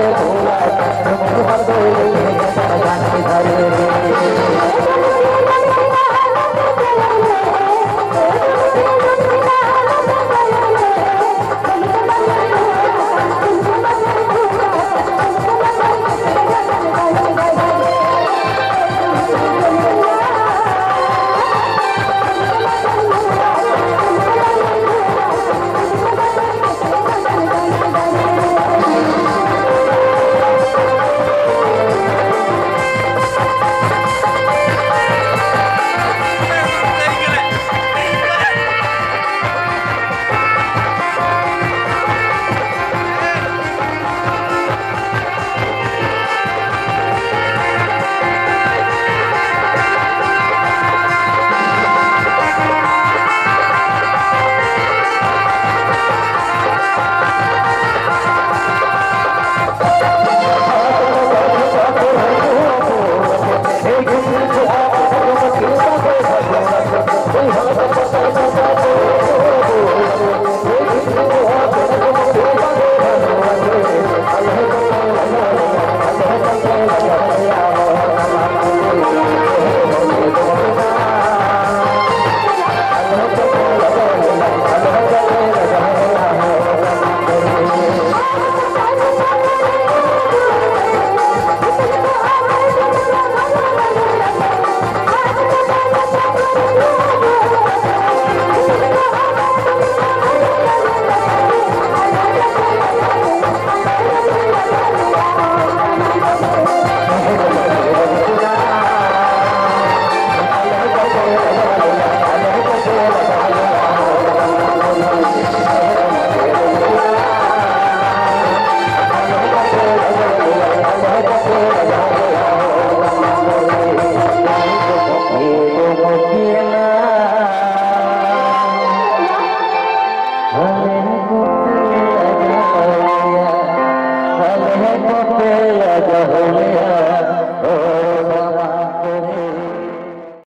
रे भोला तुम हर दो